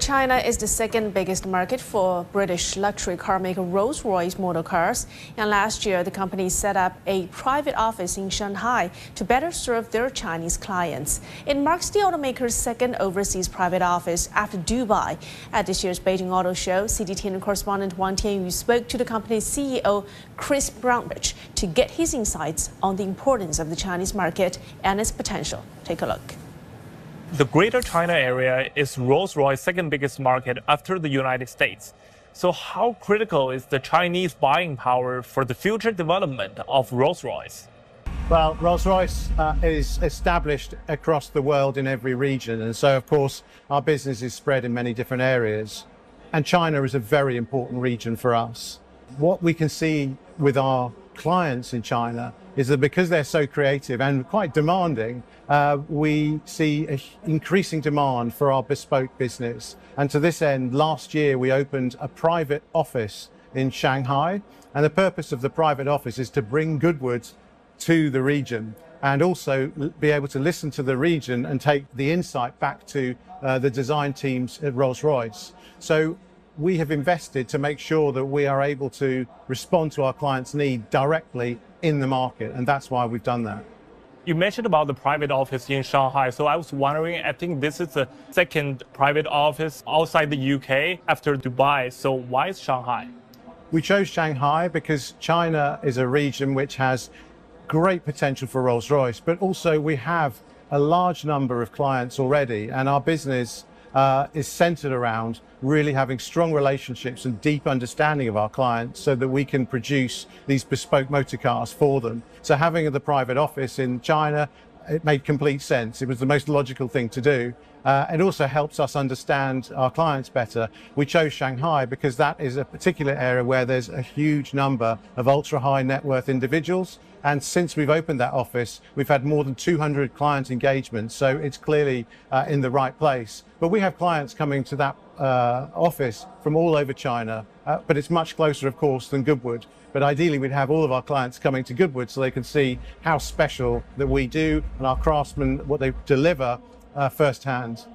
China is the second biggest market for British luxury car maker Rolls-Royce motor cars. And last year, the company set up a private office in Shanghai to better serve their Chinese clients. It marks the automaker's second overseas private office after Dubai. At this year's Beijing Auto Show, CGTN correspondent Wang Tianyu spoke to the company's CEO, Chris Brownridge, to get his insights on the importance of the Chinese market and its potential. Take a look. The Greater China area is Rolls-Royce's second biggest market after the United States. So how critical is the Chinese buying power for the future development of Rolls-Royce? Well, Rolls-Royce uh, is established across the world in every region. And so, of course, our business is spread in many different areas. And China is a very important region for us. What we can see with our clients in China is that because they're so creative and quite demanding, uh, we see increasing demand for our bespoke business. And to this end, last year we opened a private office in Shanghai. And the purpose of the private office is to bring Goodwood to the region and also be able to listen to the region and take the insight back to uh, the design teams at Rolls-Royce. So we have invested to make sure that we are able to respond to our clients' need directly in the market, and that's why we've done that. You mentioned about the private office in Shanghai, so I was wondering, I think this is the second private office outside the UK after Dubai, so why is Shanghai? We chose Shanghai because China is a region which has great potential for Rolls-Royce, but also we have a large number of clients already, and our business uh, is centered around really having strong relationships and deep understanding of our clients so that we can produce these bespoke motor cars for them. So having the private office in China, it made complete sense. It was the most logical thing to do. Uh, it also helps us understand our clients better. We chose Shanghai because that is a particular area where there's a huge number of ultra high net worth individuals. And since we've opened that office, we've had more than 200 client engagements. So it's clearly uh, in the right place. But we have clients coming to that uh, office from all over China, uh, but it's much closer, of course, than Goodwood. But ideally, we'd have all of our clients coming to Goodwood so they can see how special that we do and our craftsmen, what they deliver uh, firsthand.